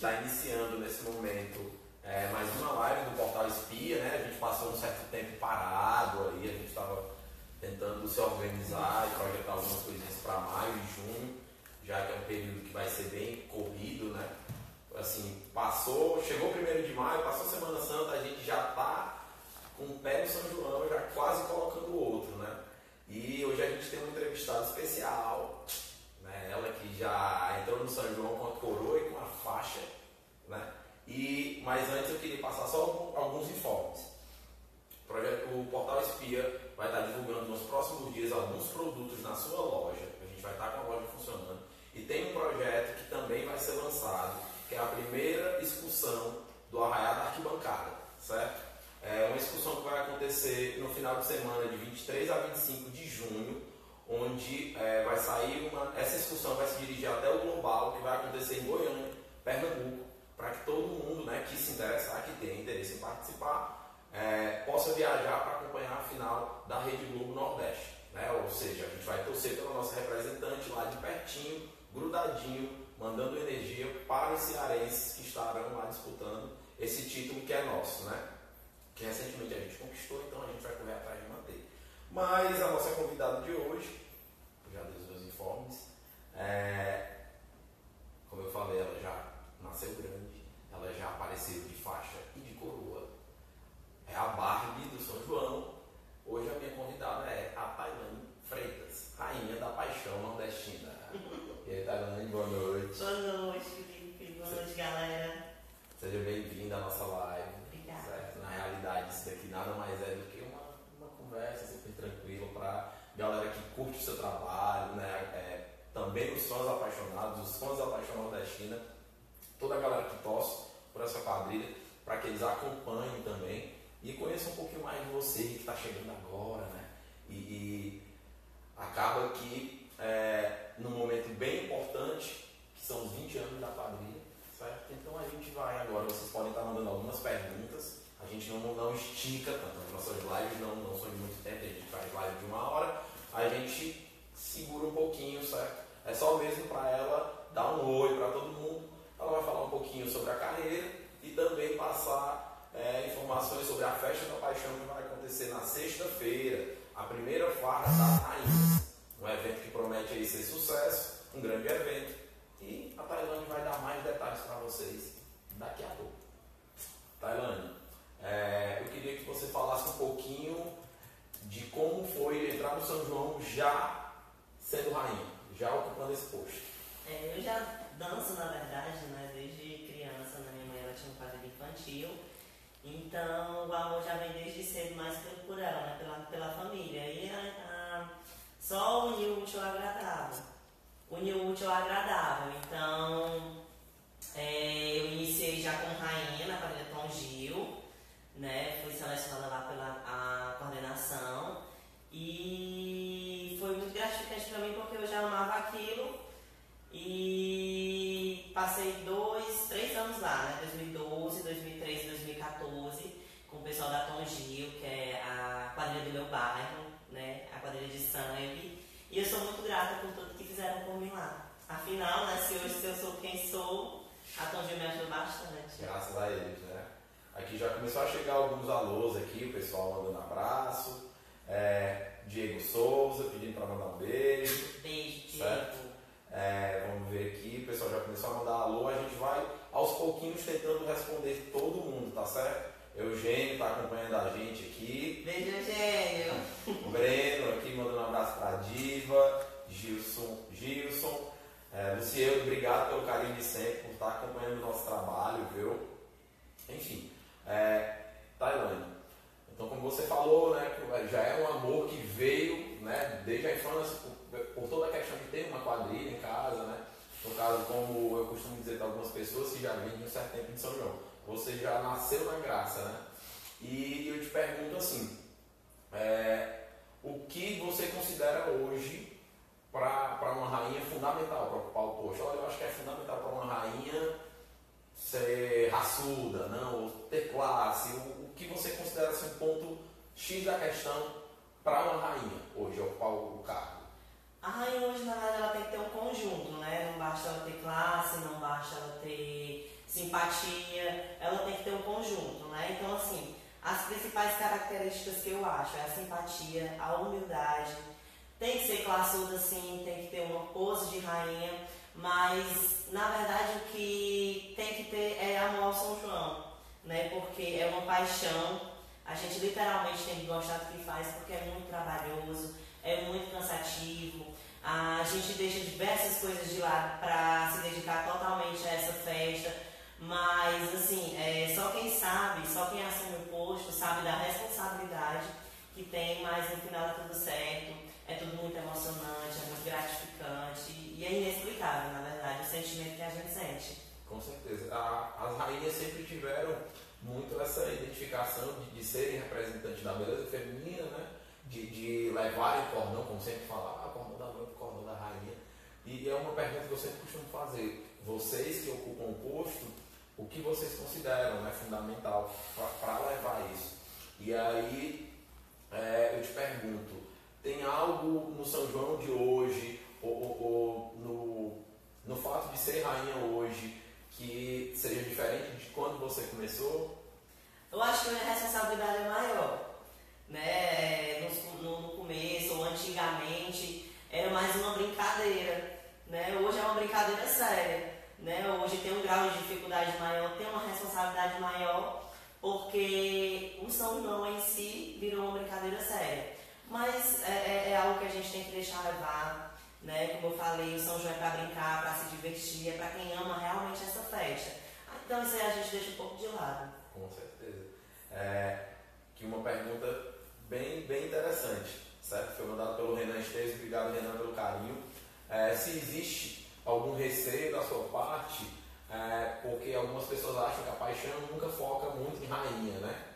está iniciando nesse momento é, mais uma live do Portal Espia, né? A gente passou um certo tempo parado aí, a gente estava tentando se organizar e projetar algumas coisinhas para maio e junho, já que é um período que vai ser bem corrido, né? Assim, passou, chegou o primeiro de maio, passou a Semana Santa, a gente já está com o pé no São João, já quase colocando o outro, né? E hoje a gente tem um entrevistado especial, né? Ela que já entrou no São João com a coroa faixa, né? E, mas antes eu queria passar só alguns informes. O, projeto, o Portal Espia vai estar divulgando nos próximos dias alguns produtos na sua loja. A gente vai estar com a loja funcionando. E tem um projeto que também vai ser lançado, que é a primeira excursão do Arraial da Arquibancada, certo? É uma excursão que vai acontecer no final de semana de 23 a 25 de junho, onde é, vai sair uma. Essa excursão vai se dirigir até o Global, que vai acontecer em Goiânia, Pernambuco, para que todo mundo né, que se interessar, que tenha interesse em participar, é, possa viajar para acompanhar a final da Rede Globo Nordeste. Né? Ou seja, a gente vai torcer pelo nosso representante lá de pertinho, grudadinho, mandando energia para os cearenses que estarão lá disputando esse título que é nosso, né? Que recentemente a gente conquistou, então a gente vai correr atrás de manter. Mas a nossa convidada de hoje, já dei os meus informes, é, como eu falei, ela já nasceu grande, ela já apareceu de faixa e de coroa. É a Barbie do São João. Hoje a minha convidada é a Tailane Freitas, rainha da paixão nordestina. E aí, Tailane, boa noite. Boa noite, Felipe. Boa noite, galera. Seja bem-vinda à nossa live. Obrigada. Certo? Na realidade, isso daqui nada mais é do que uma, uma conversa super tranquila para galera que curte o seu trabalho, né? É, também os fãs apaixonados, os fãs da paixão nordestina, toda a galera que torce por essa quadrilha, para que eles acompanhem também e conheçam um pouquinho mais de você que está chegando agora, né? E, e acaba que é, num momento bem importante, que são os 20 anos da quadrilha, certo? Então a gente vai agora, vocês podem estar mandando algumas perguntas, a gente não, não estica tanto, as nossas lives não, não são de muito tempo, a gente faz live de uma a gente segura um pouquinho, certo? É só mesmo para ela dar um oi para todo mundo, ela vai falar um pouquinho sobre a carreira e também passar é, informações sobre a festa da paixão que vai acontecer na sexta-feira, a primeira farra da Rainha. Um evento que promete aí ser sucesso, um grande evento. E a Tailândia vai dar mais detalhes para vocês daqui a pouco. Tailândia, é, eu queria que você falasse um pouquinho de como foi entrar no São João já sendo rainha, já ocupando esse posto. É, eu já danço, na verdade, né? Desde criança, né? minha mãe ela tinha um quadro infantil. Então o amor já vem desde cedo mais por, ela, né? Pela, pela família. E a, a, só unir o útil ao agradável. Unir o útil ao agradável. Então é, eu iniciei já com rainha na quadrilha Tom Gil, né? Fui selecionada lá pela coordenação. E foi muito gratificante para mim porque eu já amava aquilo pessoal da Tom Gil, que é a quadrilha do meu bairro, né? A quadrilha de sangue. E eu sou muito grata por tudo que fizeram por mim lá. Afinal, né, se hoje eu sou quem sou, a Tom Gil me ajudou bastante. Graças a eles, né? Aqui já começou a chegar alguns alôs aqui, o pessoal mandando abraço. É, Diego Souza pedindo para mandar um beijo. Beijo, Certo. Diego. É, vamos ver aqui, o pessoal já começou a mandar alô, a gente vai aos pouquinhos tentando responder todo mundo, tá certo? Eugênio está acompanhando a gente aqui, Beijo, Eugênio. o Breno aqui mandando um abraço para a Diva, Gilson, Gilson, é, Luciano, obrigado pelo carinho de sempre, por estar acompanhando o nosso trabalho, viu? Enfim, é, Tailândia. Então, como você falou, né, que já é um amor que veio né, desde a infância, por, por toda a questão de ter uma quadrilha em casa, né? No caso, como eu costumo dizer para algumas pessoas que já vêm de um certo tempo de São João, você já nasceu na graça, né? E eu te pergunto assim, é, o que você considera hoje para uma rainha fundamental para ocupar o posto? Olha, eu acho que é fundamental para uma rainha ser raçuda, não? Ou ter classe, o, o que você considera assim, um ponto X da questão para uma rainha hoje ocupar o cargo? A rainha hoje, na verdade, ela tem que ter um conjunto, né? Não basta ela ter classe, não basta ela ter simpatia, ela tem que ter um conjunto, né? Então, assim, as principais características que eu acho é a simpatia, a humildade, tem que ser classuda sim, tem que ter uma pose de rainha, mas na verdade o que tem que ter é amor ao São João, né? Porque é uma paixão, a gente literalmente tem que gostar do que faz porque é muito trabalhoso, é muito cansativo, a gente deixa diversas coisas de lado para se dedicar totalmente a essa festa, mas assim, é, só quem sabe, só quem assume o posto sabe da responsabilidade que tem, mas no final é tudo certo é tudo muito emocionante, é muito gratificante e é inexplicável, na verdade, o sentimento que a gente sente. Com certeza. A, as rainhas sempre tiveram muito essa identificação de, de serem representantes da beleza feminina, né? De, de levarem o cordão, como sempre falar, ah, cordão da noiva, cordão da rainha. E é uma pergunta que eu sempre costumo fazer. Vocês que ocupam o posto, o que vocês consideram né, fundamental para levar isso? E aí é, eu te pergunto, tem algo no São João de hoje, ou, ou, ou no, no fato de ser rainha hoje, que seja diferente de quando você começou? Eu acho que a minha responsabilidade é maior. Né? No, no, no começo, ou antigamente, era mais uma brincadeira. Né? Hoje é uma brincadeira séria. Né? Hoje tem um grau de dificuldade maior, tem uma responsabilidade maior, porque o São João em si virou uma brincadeira séria. Mas é, é, é, algo que a gente tem que deixar levar, né? Como eu falei, o São João é para brincar, para se divertir, é para quem ama realmente essa festa. Então isso aí a gente deixa um pouco de lado. Com certeza. É, que uma pergunta bem, bem interessante, certo? Foi mandada pelo Renan Esteves, obrigado Renan pelo carinho. É, se existe algum receio da sua parte, é, porque algumas pessoas acham que a paixão nunca foca muito em rainha, né?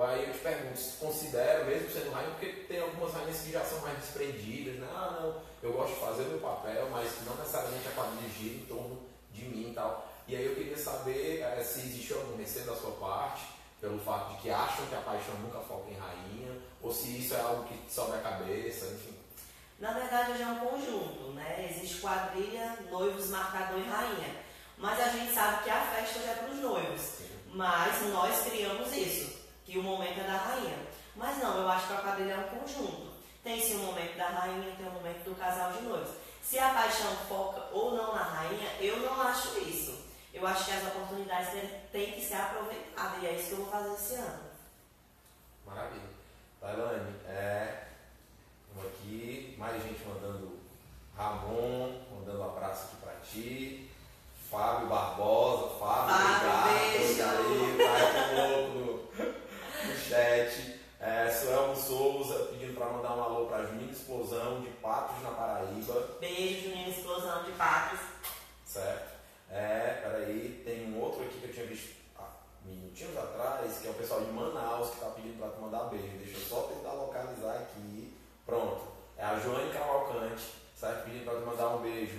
Aí eu te pergunto, se considera, mesmo sendo rainha, porque tem algumas rainhas que já são mais desprendidas, né? Ah, não, eu gosto de fazer o meu papel, mas não necessariamente a quadrilha gira em torno de mim e tal. E aí eu queria saber é, se existe algum receio da sua parte, pelo fato de que acham que a paixão nunca foca em rainha, ou se isso é algo que sobe a cabeça, enfim. Na verdade, hoje é um conjunto, né? Existe quadrilha, noivos, marcador e rainha. Mas a gente sabe que a festa já é para os noivos. Mas nós criamos isso que o momento é da rainha. Mas não, eu acho que a quadrilha é um conjunto. Tem sim o momento da rainha, tem o momento do casal de noivos. Se a paixão foca ou não na rainha, eu não acho isso. Eu acho que as oportunidades têm que ser aproveitadas e é isso que eu vou fazer esse ano. Maravilha. Tailane, é, aqui, mais gente mandando Ramon, mandando um abraço aqui pra ti. Fábio Barbosa, Fábio, Fábio obrigado. Beijo. Aí, tá aqui no chat. É, Suelmo Souza pedindo para mandar um alô para Junina Explosão de Patos na Paraíba. Beijo, Junina Explosão de Patos. Certo. É, peraí, tem um outro aqui que eu tinha visto há minutinhos atrás, que é o pessoal de Manaus que está pedindo para te mandar beijo. Deixa eu só tentar localizar aqui. Pronto. É a Joane Cavalcante, certo? Pedindo para mandar um beijo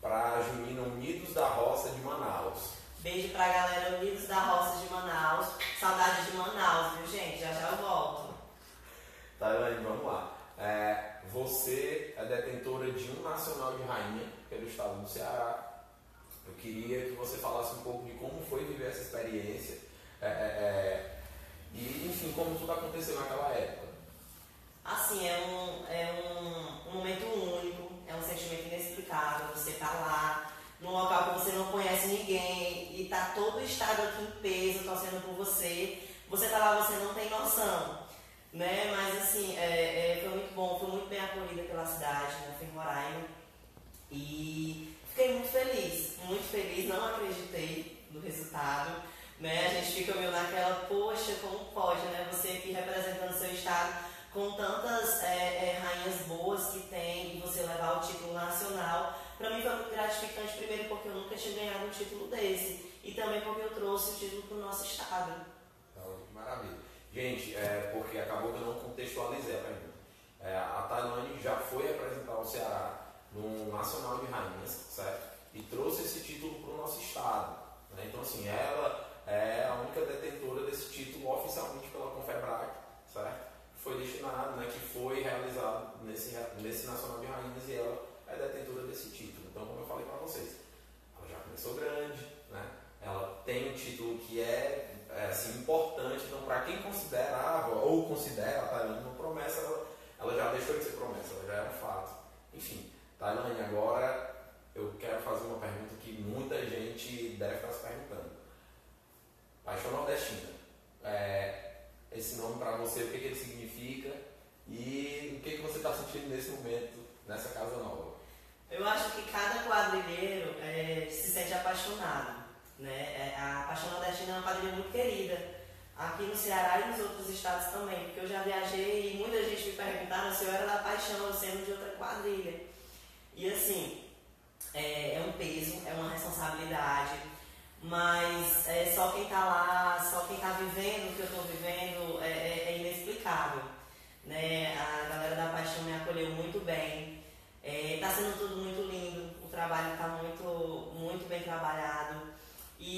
para a Junina Unidos da Roça de Manaus. Beijo pra galera Unidos da Roça de Manaus. Saudade de Manaus, viu, gente? Já já eu volto. Tá, Elaine, vamos lá. É, você é detentora de um nacional de rainha pelo estado do Ceará. Eu queria que você falasse um pouco de como foi viver essa experiência é, é, é e, enfim, como tudo aconteceu naquela época. Assim, é é você, tá lá, você não tem noção. Né? Mas assim, é, é, foi muito bom, foi muito bem acolhida pela cidade, né? Fui em Roraima e fiquei muito feliz, muito feliz, não acreditei no resultado. Né? A gente fica meio naquela, poxa, como pode, né? Você aqui representando seu estado com tantas é, é, rainhas boas que tem e você levar o título nacional para mim foi muito gratificante, primeiro porque eu nunca tinha ganhado um título desse e também porque eu trouxe o título para o nosso estado. Que maravilha. Gente, é, porque acabou que eu não contextualizei a pergunta. É, a Tailândia já foi apresentar o Ceará no Nacional de Rainhas, certo? E trouxe esse título para o nosso estado. Né? Então, assim, ela é a única detentora desse título oficialmente pela Confebrac, certo? Foi destinado, né, que foi realizado nesse, nesse Nacional de Rainhas e ela é detentora desse título. Então, como eu falei para vocês, ela já começou grande, né? ela tem quem considerava ou considera a Tailândia uma promessa, ela, ela já deixou de ser promessa, ela já é um fato. Enfim, Tailândia, agora eu quero fazer uma pergunta que muita gente deve estar se perguntando. Paixão Nordestina. É, esse nome para você, o que, que ele significa e o que, que você está sentindo nesse momento, nessa casa nova? Eu acho que cada quadrilheiro é, se sente apaixonado. Né? É, a Paixão Nordestina é uma quadrilha muito querida aqui no Ceará e nos outros estados também, porque eu já viajei e muita gente me perguntava se eu era da Paixão sendo de outra quadrilha. E assim, é, é um peso, é uma responsabilidade, mas é, só quem está lá, só quem está vivendo o que eu estou vivendo é, é, é, inexplicável. Né? A galera da Paixão me acolheu muito bem, está é, sendo tudo muito lindo, o trabalho está muito, muito bem trabalhado.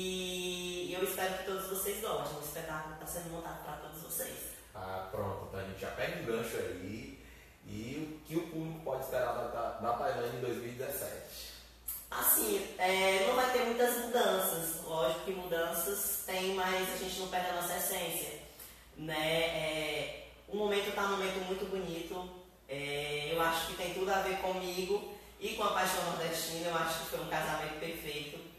E eu espero que todos vocês gostem. O espetáculo está sendo montado para todos vocês. Ah, pronto. Então a gente já pega um gancho aí. E o que o público pode esperar da, da Tailândia em 2017? Assim, é, não vai ter muitas mudanças. Lógico que mudanças tem, mas a gente não perde a nossa essência. Né? É, o momento está um momento muito bonito. É, eu acho que tem tudo a ver comigo e com a Paixão Nordestina. Eu acho que foi um casamento perfeito.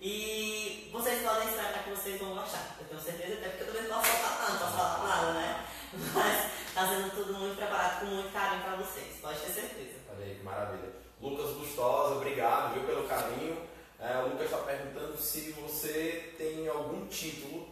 E vocês podem esperar que vocês vão gostar. Eu tenho certeza, até porque eu também não posso falar nada, não posso falar nada, né? Mas está sendo tudo muito preparado com muito carinho para vocês, pode ter certeza. Olha aí, que maravilha. Lucas Gustosa, obrigado viu, pelo carinho. É, o Lucas está perguntando se você tem algum título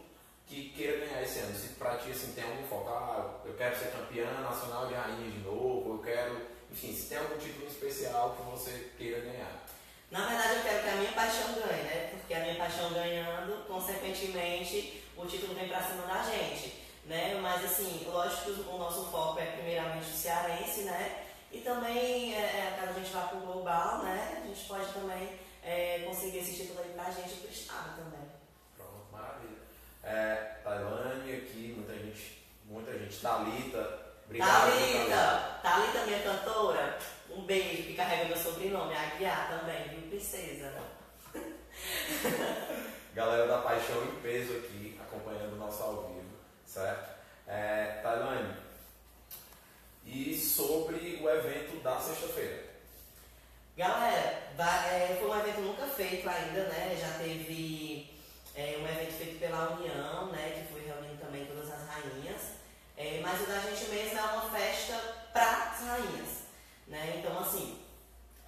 que queira ganhar esse ano. Se para ti assim, tem algum foco, ah, eu quero ser campeã nacional de rainha de novo, eu quero. Enfim, se tem algum título especial que você queira ganhar. Na verdade, eu quero que a minha paixão ganhe, né? Porque a minha paixão ganhando, consequentemente, o título vem pra cima da gente, né? Mas, assim, lógico que o nosso foco é primeiramente o cearense, né? E também, é, é caso a gente vá pro global, né? A gente pode também é, conseguir esse título aí pra gente e pro estado também. Pronto, maravilha. É, Tailândia aqui, muita gente, muita gente. Thalita, obrigado. Thalita, Thalita, minha cantora. Um beijo que carrega meu sobrenome, Aguiar também, princesa? Galera da Paixão em peso aqui, acompanhando o nosso ao vivo, certo? É, Tailane, e sobre o evento da sexta-feira? Galera, é, foi um evento nunca feito ainda, né? Já teve é, um evento feito pela União, né? Que foi reunindo também todas as rainhas. É, mas o da gente mesmo é uma festa para as rainhas. Né? Então, assim,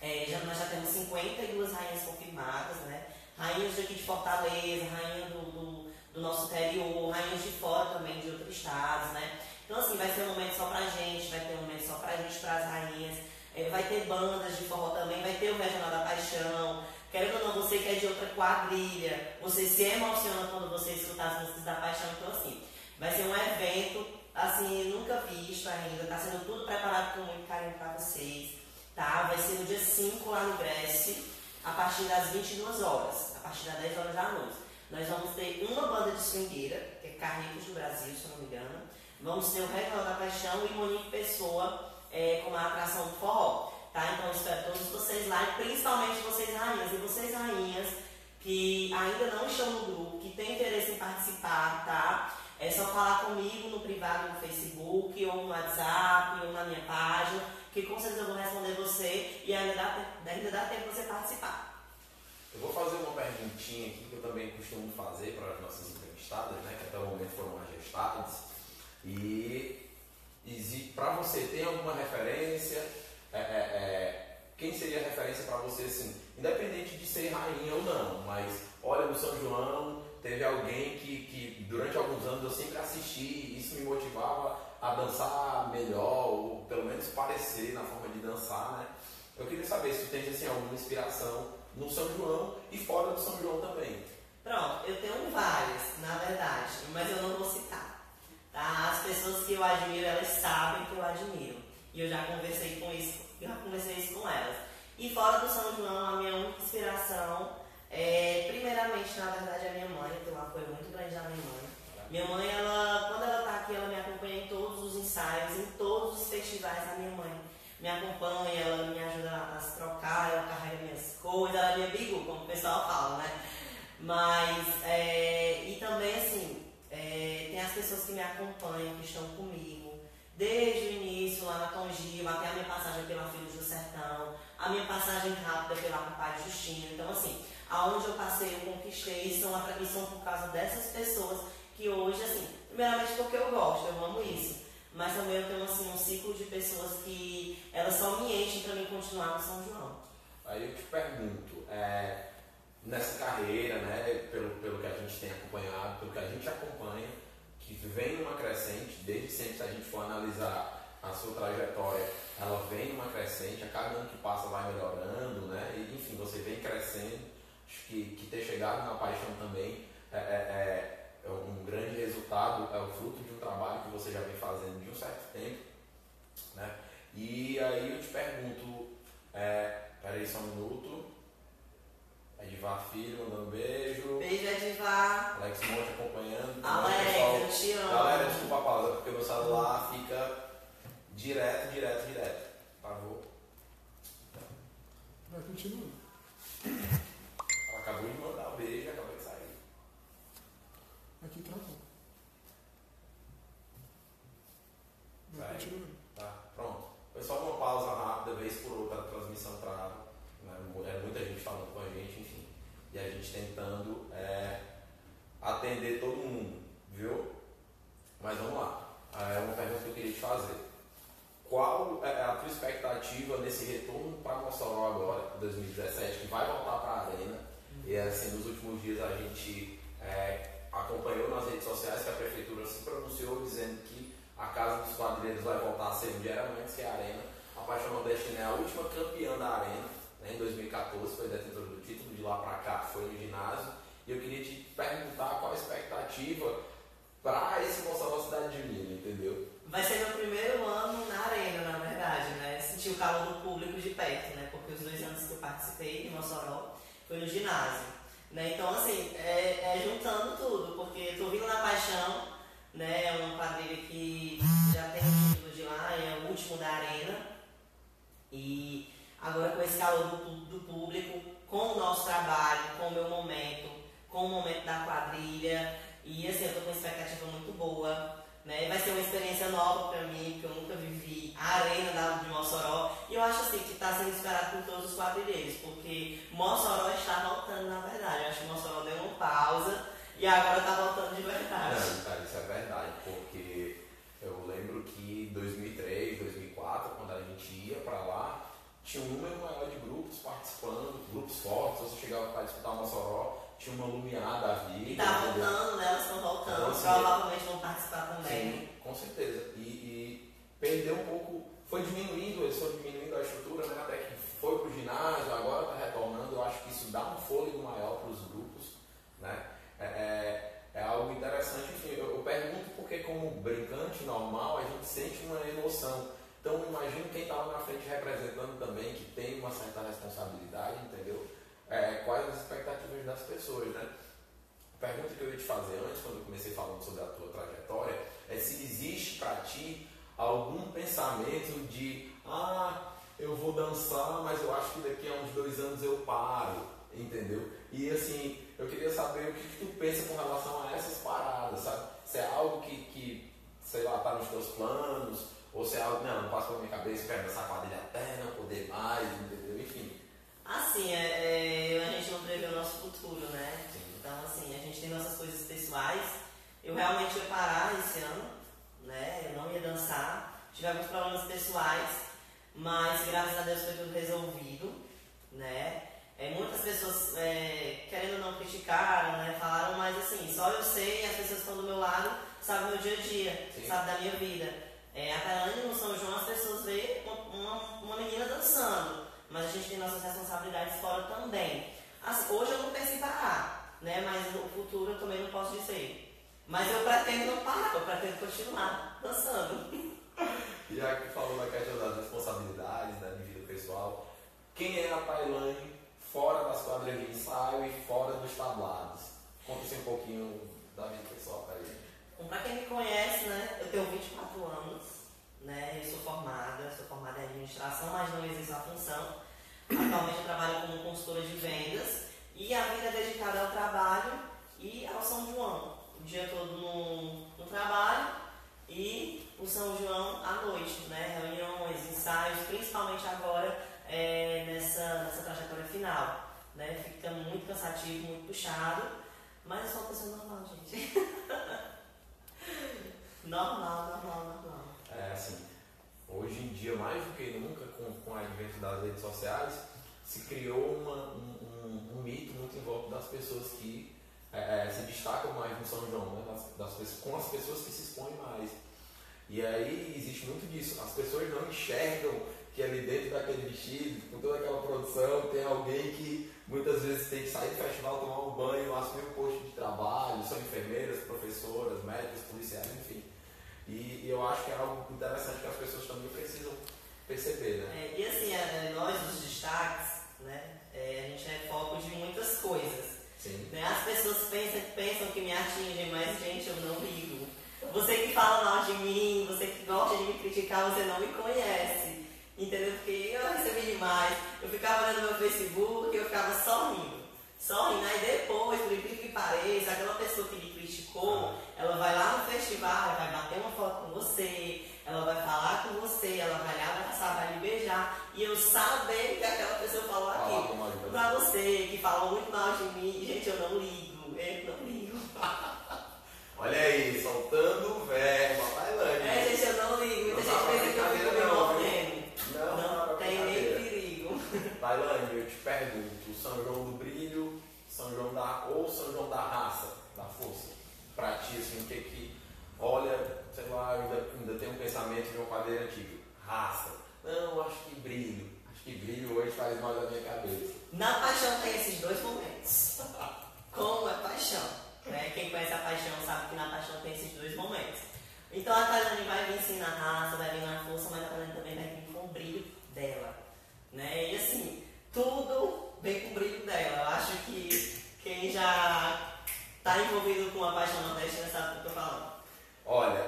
é, já, nós já temos 52 rainhas confirmadas, né? rainhas daqui de Fortaleza, rainha do, do, do, nosso interior, rainhas de fora também, de outros estados. Né? Então, assim, vai ser um momento só pra gente, vai ter um momento só pra gente, pras rainhas. É, vai ter bandas de forró também, vai ter o Regional da Paixão. Querendo ou não, você que é de outra quadrilha, você se emociona quando você escuta as músicas da Paixão. Então, assim, vai ser um evento assim, nunca visto ainda, está sendo tudo preparado com muito carinho para vocês, tá? Vai ser no dia 5 lá no Grécia, a partir das 22 horas, a partir das 10 horas da noite. Nós vamos ter uma banda de swingueira, que é Carritos do Brasil, se não me engano. Vamos ter o Regional da Paixão e Monique Pessoa é, com a atração do forró. Tá? Então espero todos vocês lá, e principalmente vocês rainhas. E vocês rainhas que ainda não estão no grupo, que têm interesse em participar, tá? É só falar comigo no privado no Facebook, ou no WhatsApp, ou na minha página, que com certeza eu vou responder você e ainda dá, ainda dá tempo você participar. Eu vou fazer uma perguntinha aqui que eu também costumo fazer para as nossas entrevistadas, né, que até o momento foram majestades. E, e para você, tem alguma referência? É, é, é, quem seria a referência para você, assim, independente de ser rainha ou não, mas olha no São João, teve alguém que, que durante alguns anos eu sempre assisti e isso me motivava a dançar melhor, ou pelo menos parecer na forma de dançar, né? Eu queria saber se tu tens assim, alguma inspiração no São João e fora do São João também. Pronto, eu tenho várias, na verdade, mas eu não vou citar. Tá? As pessoas que eu admiro, elas sabem que eu admiro. E eu já conversei com isso, já conversei isso com elas. E fora do São João, a minha única inspiração é, primeiramente, na verdade, a minha mãe, eu tenho um apoio muito grande da minha mãe. Minha mãe, ela, quando ela está aqui, ela me ensaios, em todos os festivais. A minha mãe me acompanha, ela me ajuda a se trocar, ela carrega minhas coisas, ela é minha bigu, como o pessoal fala, né? Mas, é, e também, assim, é, tem me acompanham, que estão comigo, desde o início lá na Tongil, até a minha passagem pela Filhos do Sertão, a minha passagem rápida pela Compadre Justino. Então, assim, aonde eu passei, eu conquistei, e são, e são por causa dessas pessoas que hoje, assim, primeiramente porque eu gosto, eu amo isso. Mas também eu tenho assim, um ciclo de pessoas que elas só me enchem para mim continuar no São João. Aí eu te pergunto, é, nessa carreira, né, pelo, pelo que a gente tem acompanhado, pelo que a gente acompanha, que vem numa crescente, desde sempre se a gente for analisar a sua trajetória, ela vem numa crescente, a cada ano que passa vai melhorando, né? E, enfim, você vem crescendo. Acho que, que ter chegado na paixão também é, é, é um grande resultado, é o fruto de um trabalho que você já vem fazendo de um certo tempo, né? E aí eu te pergunto, é, peraí só um minuto. Edivar Filho mandando um beijo. Beijo, Edivar. Alex Monte acompanhando. Alex, eu te amo. Galera, desculpa a pausa, porque meu celular fica direto, direto, direto. Por favor. Vai, continua. Ela acabou de mandar um beijo e acabou de sair. Aqui travou. Vai, Vai. continua. Tá, pronto. Foi só uma pausa rápida, vez por outra, a transmissão trava. Né? É muita gente falando com a gente, enfim. E a gente tentando é, atender todo mundo, viu? Mas vamos lá. É uma pergunta que eu queria te fazer. Qual é a tua expectativa nesse retorno para Mossoró agora, 2017, que vai voltar para a Arena? E assim, nos últimos dias a gente é, acompanhou nas redes sociais que a prefeitura se pronunciou dizendo que a Casa dos Quadrilheiros vai voltar a ser dia antes que a Arena. A Paixão Nordestina é a última campeã da Arena, né, em 2014, foi detentora do título, de lá para cá foi no ginásio. E eu queria te perguntar qual a expectativa para esse Mossoró Cidade de Minas, entendeu? Vai ser meu primeiro ano na arena, na verdade, né? Sentir o calor do público de perto, né? Porque os dois anos que eu participei de Mossoró foi no ginásio. Né? Então, assim, é, é juntando tudo, porque tô vindo na paixão, né? É uma quadrilha que já tem o título de lá, é o último da arena. E agora com esse calor do, do público, com o nosso trabalho, com o meu momento, com o momento da quadrilha. E assim, eu tô com uma expectativa muito boa. Né? Vai ser uma experiência nova para mim, porque eu nunca vivi a arena da, de Mossoró. E eu acho assim que está sendo esperado por todos os quadrilheiros, porque Mossoró está voltando na verdade. Eu acho que Mossoró deu uma pausa e agora está voltando de verdade. Não, cara, isso é verdade, porque eu lembro que em 2003, 2004, quando a gente ia para lá, tinha um número maior de grupos participando, grupos fortes, você chegava para disputar Mossoró, tinha uma lumiar da vida. E tá voltando, né? Elas estão voltando. Então, assim, Provavelmente vão participar também. Sim, com certeza. E, e perdeu um pouco, foi diminuindo, eles foram diminuindo a estrutura, né? até que foi pro ginásio, agora está retornando. Eu acho que isso dá um fôlego maior para os grupos. Né? É, é, é algo interessante. Enfim, eu, eu pergunto porque, como brincante normal, a gente sente uma emoção. Então, imagino quem está lá na frente representando também, que tem uma certa responsabilidade, entendeu? É, quais as expectativas das pessoas, né? A pergunta que eu ia te fazer antes, quando eu comecei falando sobre a tua trajetória, é se existe para ti algum pensamento de ah, eu vou dançar, mas eu acho que daqui a uns dois anos eu paro, entendeu? E assim, eu queria saber o que, que tu pensa com relação a essas paradas, sabe? Se é algo que, que sei lá, tá nos teus planos, ou se é algo, não, não passa pela minha cabeça, dançar quadrilha até não poder mais, entendeu? Enfim. Assim, é, é, a gente não prevê o nosso futuro, né? Sim. Então, assim, a gente tem nossas coisas pessoais. Eu realmente ia parar esse ano, né? Eu não ia dançar. Tive alguns problemas pessoais, mas graças a Deus foi tudo resolvido, né? É, muitas pessoas, é, querendo ou não, criticaram, né? Falaram, mas assim, só eu sei, as pessoas que estão do meu lado sabem do meu dia a dia, Sim. sabem da minha vida. É, a Tailândia no São João as pessoas veem uma, uma, menina dançando, mas a gente tem nossas responsabilidades fora também. Assim, hoje eu não penso em parar, né? Mas no futuro eu também não posso dizer. Mas eu pretendo não parar, eu pretendo continuar dançando. E que falou da questão das responsabilidades, né, de vida pessoal, quem é a Tailândia fora das quadras de ensaio e fora dos tablados? Conta-se um pouquinho da vida pessoal pra gente. Bom, pra quem me conhece, né? Eu tenho 24 anos, né? Eu sou formada, sou formada em administração, mas não exerço a função. Atualmente eu trabalho como consultora de vendas e a vida é dedicada ao trabalho e ao São João. O dia todo no, no trabalho o São João à noite, né? Reuniões, ensaios, principalmente agora é, nessa, nessa trajetória final. Né? Fica muito cansativo, muito puxado, mas é só uma pessoa normal, gente. normal, normal, normal. É assim, hoje em dia, mais do que nunca, com, com o advento das redes sociais, se criou uma, um, um, um mito muito em volta das pessoas que é, é se destacam mais no São João, né? das, das, com as pessoas que se expõem mais. E aí existe muito disso. As pessoas não enxergam que ali dentro daquele vestido, com toda aquela produção, tem alguém que muitas vezes tem que sair do festival, tomar um banho, assumir um posto de trabalho, são enfermeiras, professoras, médicos, policiais, enfim. E, e, eu acho que é algo interessante que as pessoas também precisam perceber, né? É, e assim, é, nós, os destaques, né, é, a gente é foco de muitas coisas. Né? As pessoas pensam, pensam que me atingem, mas, gente, eu não ligo. Você que fala mal de mim, você que gosta de me criticar, você não me conhece. Entendeu? Porque eu recebi demais. Eu ficava olhando meu Facebook, sorrindo. Sorrindo. Aí depois, por incrível que pareça, aquela pessoa que me criticou, ela vai lá no festival, vai bater uma foto com você, ela vai falar com você, ela vai lhe abraçar, vai lhe beijar. E eu saber que aquela pessoa falou aqui. Pra você, que fala muito mal de mim, gente, eu não ligo. Eu não ligo. Olha aí, soltando o verbo, a Tailândia. É, gente, eu não ligo. Muita gente pensa que eu fico me mordendo. Não, não, não tem nem perigo. Tailândia, eu te pergunto, São João São João da ou São João da raça, da força? Pra ti, assim, o que que. Olha, sei lá, ainda, ainda tem um pensamento de um quadrilha antigo. Raça. Não, acho que brilho. Acho que brilho hoje faz mais na minha cabeça. Na paixão tem esses dois momentos. Como é paixão? Né? Quem conhece a paixão sabe que na paixão tem esses dois momentos. Então a Tailândia vai vir sim na raça, vai vir na força, mas a Tailândia também vai vir com o brilho dela. Né? E assim, tudo vem com o brilho dela. Eu acho que quem já está envolvido com a paixão nordestina sabe o que eu estou falando. Olha,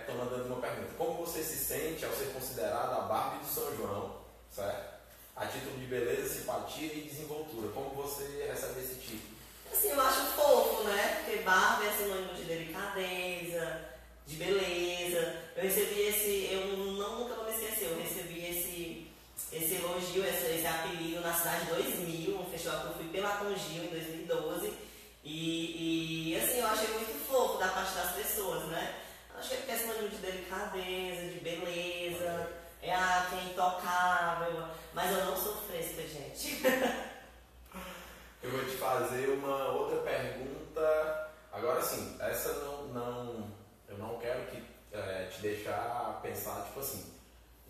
estou é, mandando uma pergunta. Como você se sente ao ser considerada a Barbie de São João, certo? A título de beleza, simpatia e desenvoltura. Como você recebe esse título? Assim, eu acho fofo, né? Porque Barbie é sinônimo de delicadeza, de beleza. Eu recebi esse, eu não, nunca vou me esquecer, eu recebi esse, elogio, esse, esse apelido na cidade 2000, um festival que eu fui pela Congil em 2012. E, e assim, eu achei muito fofo da parte das pessoas, né? Acho que é porque é de delicadeza, de beleza, é a quem é intocável, mas eu não sou fresca, gente. Eu vou te fazer uma outra pergunta. Agora sim, essa não, não eu não quero que é, te deixar pensar, tipo assim,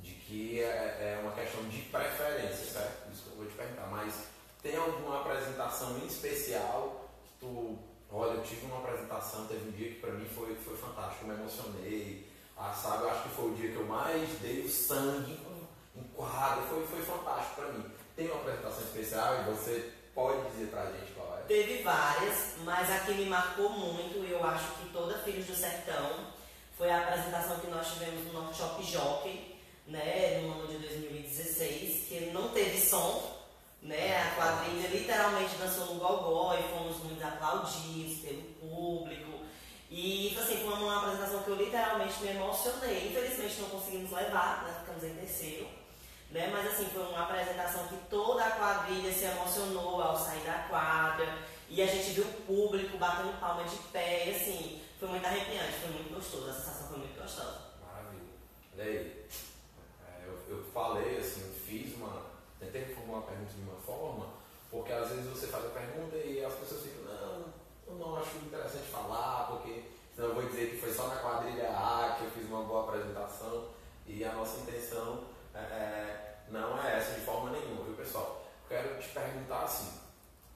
de que é, é, uma questão de preferência, certo? Isso que eu vou te perguntar. Mas tem alguma apresentação em especial que tu. Olha, eu tive uma apresentação, teve um dia que pra mim foi, foi fantástico, me emocionei. Ah, sabe, eu acho que foi o dia que eu mais dei o sangue em quadro, foi, foi fantástico pra mim. Tem uma apresentação especial e você Pode dizer pra gente qual é? Teve várias, mas a que me marcou muito, eu acho que toda Filhos do Sertão, foi a apresentação que nós tivemos no nosso Shop Jockey, né, no ano de 2016, que não teve som, né, a quadrilha literalmente dançou no gogó e fomos muito aplaudidos pelo público. E assim, foi uma apresentação que eu literalmente me emocionei. Infelizmente não conseguimos levar, né, ficamos em terceiro. Né? Mas assim, foi uma apresentação que toda a quadrilha se emocionou ao sair da quadra. E a gente viu o público batendo palma de pé. E assim, foi muito arrepiante, foi muito gostoso. A sensação foi muito gostosa. Maravilha. Olha aí. Eu, falei assim, fiz uma. Tentei formular a pergunta de uma forma, porque às vezes você faz a pergunta e as pessoas ficam, não, eu não acho interessante falar, porque senão eu vou dizer que foi só na quadrilha A que eu fiz uma boa apresentação. E a nossa intenção é, é, não é essa de forma nenhuma, viu pessoal? Quero te perguntar assim,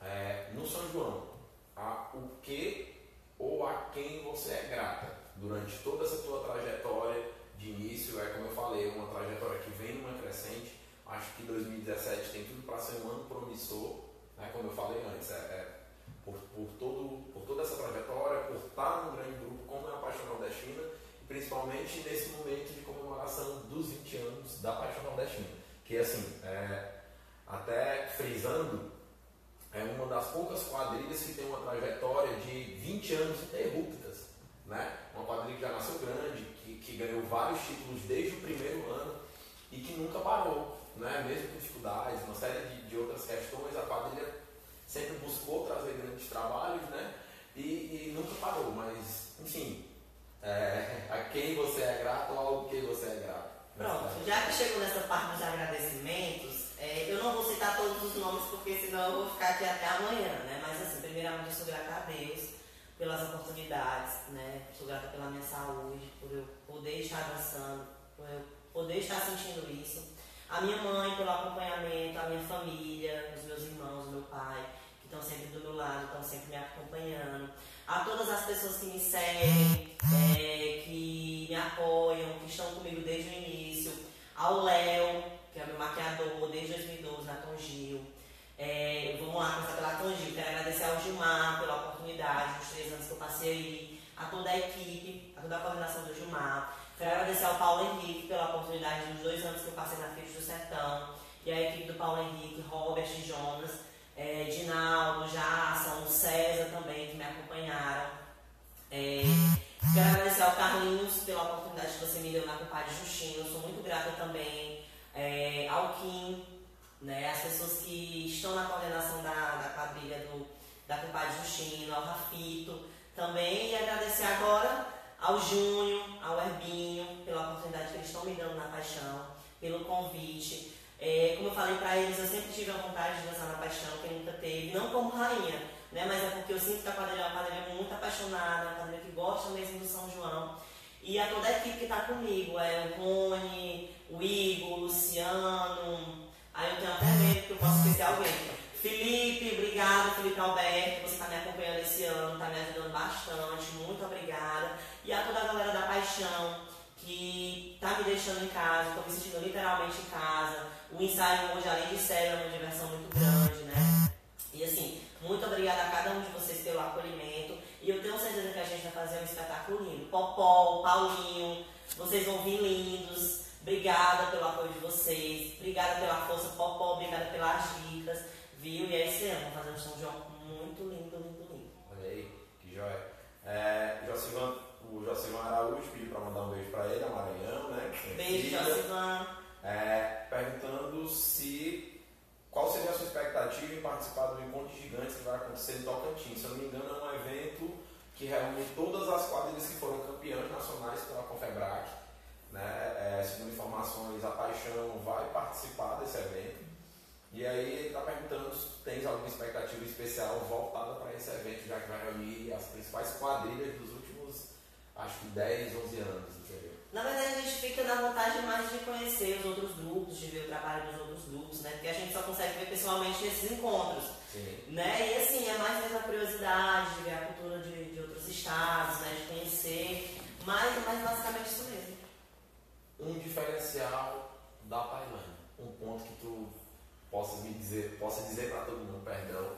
é, no São João, a, o que ou a quem você é grata durante toda essa tua trajetória de início? É como eu falei, uma trajetória que crescente. Acho que 2017 tem tudo para ser um ano promissor, né? como eu falei antes, é, é por, por, todo, por toda essa trajetória, por estar num grande grupo como é a Paixão Nordestina principalmente nesse momento de comemoração dos 20 anos da Paixão Nordestina. Que, assim, é, até frisando, é uma das poucas quadrilhas que tem uma trajetória de 20 anos ininterruptas. né? Uma quadrilha que já nasceu grande, que, que ganhou vários títulos desde o primeiro ano e que nunca parou, né? Mesmo com dificuldades, uma série de, de outras questões, a quadrilha sempre buscou trazer grandes trabalhos, né? E, e nunca parou, mas, enfim, é, a quem você é grato ou ao que você é grato. Pronto, já que chegou nessa parte dos agradecimentos, é, eu não vou citar todos os nomes porque senão eu vou ficar aqui até amanhã, né? Mas assim, primeiramente eu sou grata a Deus pelas oportunidades, né? Sou grata pela minha saúde, por eu poder estar dançando, por eu poder estar sentindo isso. A minha mãe pelo acompanhamento, a minha família, os meus irmãos, meu pai, que estão sempre do meu lado, estão sempre me acompanhando. A todas as pessoas que me seguem, é, que me apoiam, que estão comigo desde o início. Ao Léo, que é meu maquiador desde 2012 na Tongil. É, vamos lá, começar pela Tongil. Quero agradecer ao Gilmar pela oportunidade, os três anos que eu passei aí, a toda a equipe, a toda a coordenação do Gilmar. Quero agradecer ao Paulo Henrique pela oportunidade dos dois anos que eu passei na Feira do Sertão. E a equipe do Paulo Henrique, Robert e Jonas, é, Dinaldo, Jason, César também, que me acompanharam. É, quero agradecer ao Carlinhos pela oportunidade que você me deu na Compadre Justino. Eu sou muito grata também é, ao Kim, né, as pessoas que estão na coordenação da, da quadrilha do, da Compadre Justino, ao Rafito também. E agradecer agora ao Júnior, ao Herbinho, pela oportunidade que eles estão me dando na paixão, pelo convite. É, como eu falei para eles, eu sempre tive a vontade de dançar na paixão, quem nunca teve, não como rainha, né, mas é porque eu sinto que a quadrilha é uma quadrilha muito apaixonada, uma quadrilha que gosta mesmo do São João. E a toda a equipe que está comigo, é o Rony, o Igor, o Luciano, aí eu tenho até medo que eu posso esquecer alguém. Felipe, obrigado, Felipe Alberto, você está me acompanhando esse ano, está me ajudando bastante, muito obrigada. E a toda a galera da Paixão, que está me deixando em casa, estou me sentindo literalmente em casa. O ensaio hoje, além de ser é uma diversão muito grande, né? E assim, muito obrigada a cada um de vocês pelo acolhimento. E eu tenho certeza que a gente vai fazer um espetáculo lindo. Popó, Paulinho, vocês vão vir lindos. Obrigada pelo apoio de vocês. Obrigada pela força, Popó. Obrigada pelas dicas. Viu? E é isso aí, vamos fazer um São João muito lindo, lindo, lindo. Olha aí, que joia. É, Josivan, o Josivan Araújo pediu para mandar um beijo para ele, a Maranhão, né? Beijo, Josivan. É, perguntando se qual seria a sua expectativa em participar do Encontro Gigantes que vai acontecer em Tocantins. Se eu não me engano, é um evento que reúne todas as quadrilhas que foram campeãs nacionais pela Confebrac. Né? É, segundo informações, a Paixão vai participar desse evento. E aí ele está perguntando se tens alguma expectativa especial voltada para esse evento, já que vai reunir as principais quadrilhas dos últimos, acho que 10, 11 anos, entendeu? Na verdade, a gente fica na vontade mais de conhecer os outros grupos, de ver o trabalho dos outros grupos, né? Porque a gente só consegue ver pessoalmente nesses encontros. Sim. Né? E assim, é mais mesmo a curiosidade de ver a cultura de, de outros estados, né? de conhecer. Mas, mas basicamente isso mesmo. Um diferencial da Tailândia, um ponto que tu possa me dizer, possa dizer para todo mundo, perdão,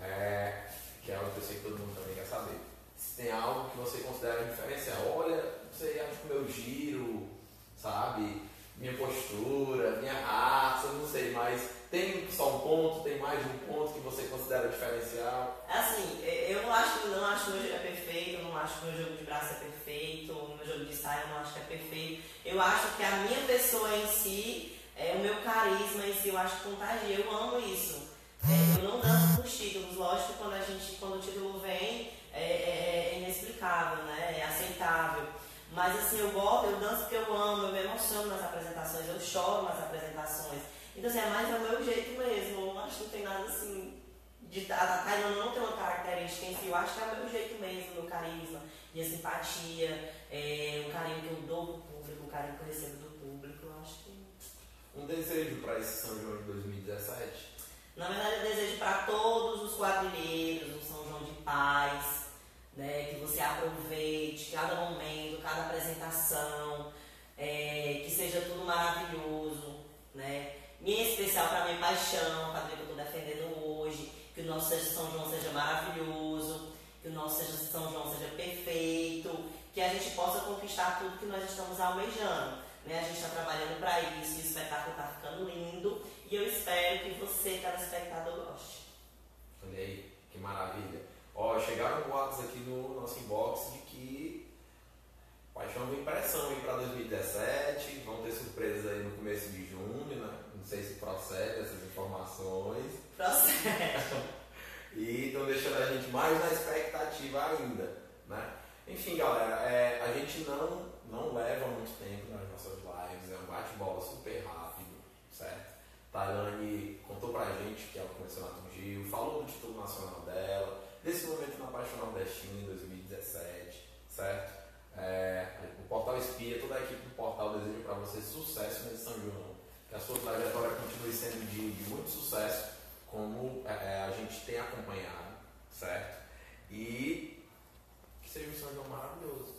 é, que é algo que eu sei que todo mundo também quer saber. Se tem algo que você considera diferencial, olha, não sei, acho que o meu giro, sabe, minha postura, minha raça, não sei, mas tem só um ponto, tem mais de um ponto que você considera diferencial? Assim, eu não acho, não acho que meu jogo é perfeito, não acho que meu jogo de braço é perfeito, meu jogo de saia eu não acho que é perfeito. Eu acho que a minha pessoa em si, é, o meu carisma em si, eu acho que contagia, eu amo isso. É, eu não danço por títulos, lógico quando, a gente, quando o título vem, é, é, é inexplicável, né? é aceitável. Mas assim, eu gosto, eu danço porque eu amo, eu me emociono nas apresentações, eu choro nas apresentações. Então assim, é mais o meu jeito mesmo, eu acho que não tem nada assim. De, a Tailândia não tem uma característica em si, eu acho que é o meu jeito mesmo, meu carisma, minha simpatia, é, o carinho que eu dou pro público, o carinho que eu recebo do público, eu acho que. Um desejo para esse São João de 2017? Na verdade, eu desejo para todos os quadrilheiros um São João de paz, né, que você aproveite cada momento, cada apresentação, é, que seja tudo maravilhoso, né? Minha especial para minha paixão, a quadrilha que eu estou defendendo hoje, que o nosso São João seja maravilhoso, que o nosso São João seja perfeito, que a gente possa conquistar tudo que nós estamos almejando. Né? A gente está trabalhando para isso, o espetáculo está ficando lindo e eu espero que você, telespectador, goste. Olha aí, que maravilha. Ó, chegaram boatos aqui no nosso inbox de que Paixão uma impressão aí para 2017, vão ter surpresas aí no começo de junho, né? Não sei se procede essas informações. Procede. e estão deixando a gente mais na expectativa ainda, né? Enfim, galera, é, a gente não não leva muito tempo nas nossas lives, é um bate-bola super rápido, certo? Tailane contou pra gente que ela começou na Tungil, falou do título nacional dela, desse momento na Paixão Nordestina em 2017, certo? É, o Portal Espia, toda a equipe do Portal deseja para você sucesso nesse São João, que a sua trajetória continue sendo de, de muito sucesso, como é, é, a gente tem acompanhado, certo? E que seja um São João maravilhoso,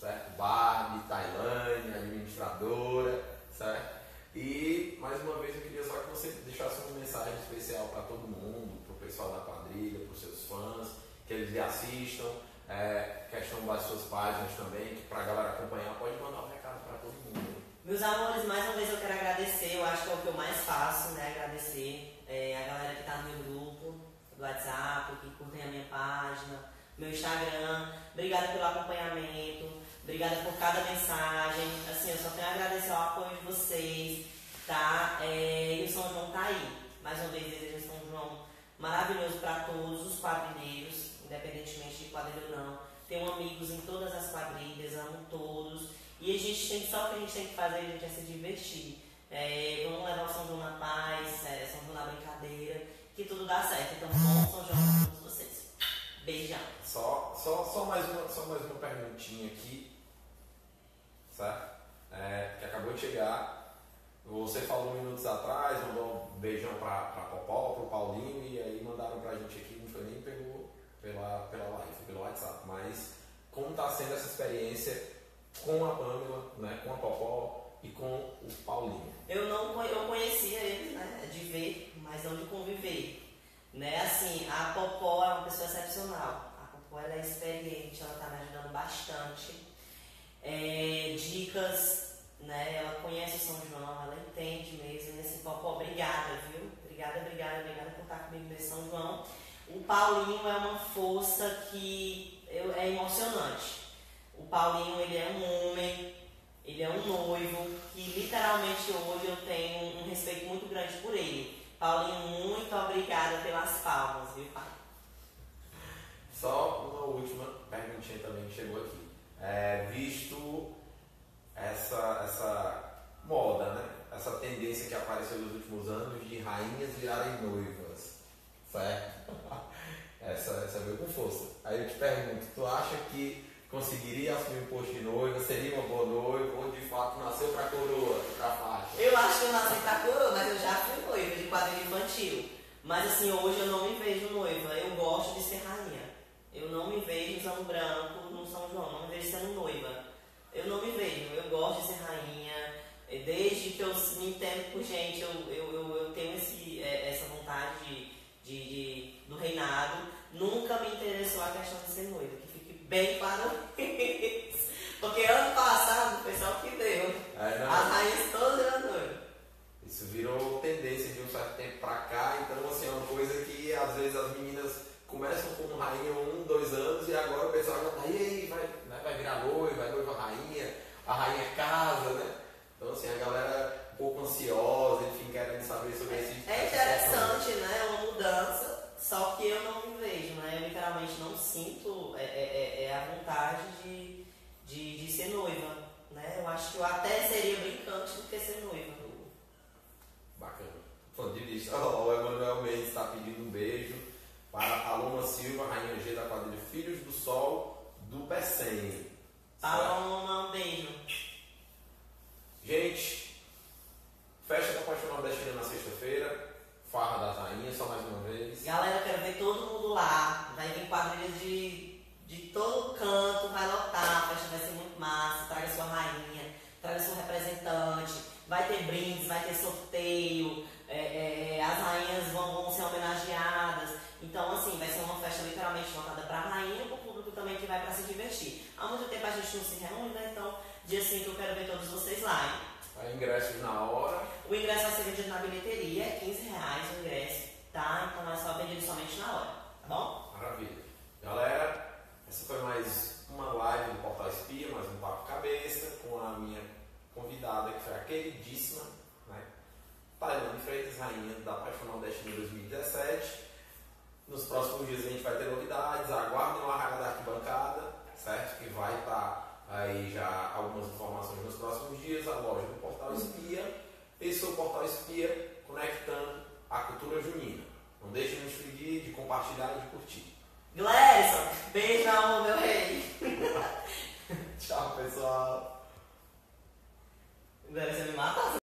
certo? Barbie, Tailândia, administradora, certo? E mais uma vez eu queria só que você deixasse uma mensagem especial para todo mundo, para o pessoal da quadrilha, para os seus fãs, que eles assistam. É, questão das suas páginas também, que para a galera acompanhar pode mandar um recado para todo mundo. Meus amores, mais uma vez eu quero agradecer, eu acho que é o que eu mais faço, né? Agradecer é, a galera que está no meu grupo, do WhatsApp, que curtem a minha página, meu Instagram. Obrigada pelo acompanhamento, obrigada por cada mensagem. Assim, eu só tenho a agradecer o apoio de vocês, tá? É, e o São João tá aí. Mais uma vez desejo São João maravilhoso para todos os quadrilheiros, independentemente de quadrilha ou não. Tenho amigos em todas as quadrilhas, amo todos. E a gente tem só o que a gente tem que fazer, a gente é se divertir. É, vamos levar o São João na paz, é, São João na brincadeira, que tudo dá certo. Então, bom São João para todos vocês. Beijão. Só, só, só, mais uma, só mais uma perguntinha aqui, certo? É, que acabou de chegar. Você falou minutos atrás, mandou um beijão pra, pra Popó, pro Paulinho, e aí mandaram pra gente aqui, não foi nem pelo, pela, pela live, pelo WhatsApp. Mas como está sendo essa experiência com a Pamela, né, com a Popó e com o Paulinho? Eu não eu conhecia eles, né, de ver, mas não de conviver. Né, assim, a Popó é uma pessoa excepcional. A Popó ela é experiente, ela está me ajudando bastante. É, dicas, né, ela conhece o São João, ela entende mesmo. E assim, Popó, obrigada, viu? Obrigada, obrigada, obrigada por estar comigo nesse São João. O Paulinho é uma força que eu- é emocionante. O Paulinho, ele é um homem, ele é um noivo, que literalmente hoje eu tenho um respeito muito grande por ele. Paulinho, muito obrigada pelas palmas, viu, pai? Só uma última perguntinha também que chegou aqui. É, visto essa, essa moda, né? Essa tendência que apareceu nos últimos anos de rainhas virarem noivas, certo? Essa, essa veio com força. Aí eu te pergunto, tu acha que conseguiria assumir o posto de noiva, seria uma boa noiva, ou de fato nasceu pra coroa, pra faixa? Eu acho que eu nasci pra coroa, mas eu já fui noiva de quadrilha infantil. Mas assim, hoje eu não me vejo noiva, eu gosto de ser rainha. Eu não me vejo usando branco no São João, não me vejo sendo noiva. Eu não me vejo, eu gosto de ser rainha. Desde que eu me entendo por gente, eu, eu, eu, eu tenho esse, é, essa vontade de, de, de- do reinado. Nunca me interessou a questão de ser noiva, que fique bem claro isso. Porque ano passado o que deu. É. As rainhas todas eram noivas. Isso virou tendência de um certo tempo pra cá, então assim, é uma coisa que às vezes as meninas começam como rainha um, dois anos e agora o pessoal já tá, e aí, vai, né, vai virar noiva, vai noiva rainha, a rainha casa, né? Então assim, a galera um pouco ansiosa, enfim, querendo saber sobre esse É essa interessante, né? É uma mudança, só que eu não me vejo, né? Eu literalmente não sinto é, é, é, é a vontade de, de, de ser noiva, né? Eu acho que eu até seria brincante do que ser noiva. Bacana. Ponto de vista. Ó, o Emanuel Mendes está pedindo um beijo para a Paloma Silva, rainha G da quadrilha Filhos do Sol, do Pecém. Paloma, um beijo. Gente, festa da Paixão Nordestina na sexta-feira, Farra das Rainhas, só mais uma vez. Galera, eu quero ver todo mundo lá. Vai vir quadrilha de, para se divertir. Há muito tempo a gente não se reúne, né? Então, dia 5 eu quero ver todos vocês lá. Aí, ingressos na hora. O ingresso vai ser vendido na bilheteria, é 15 reais o ingresso, tá? Então é só vendido somente na hora, tá bom? Maravilha. Galera, essa foi mais uma live do Portal Espia, mais um Papo Cabeça, com a minha convidada, que foi a queridíssima, né? Tailane Freitas, rainha da Paixão Nordestina 2017. Nos próximos dias a gente vai ter novidades, aguardem o Arraga da Arquibancada, certo? Que vai estar aí já algumas informações nos próximos dias, a loja do Portal Espia. Esse é o Portal Espia conectando a cultura junina. Não deixe de nos seguir, de compartilhar e de curtir. Gleison, beijão, meu rei. Tchau, pessoal! Gleison, me mata,